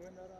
Buena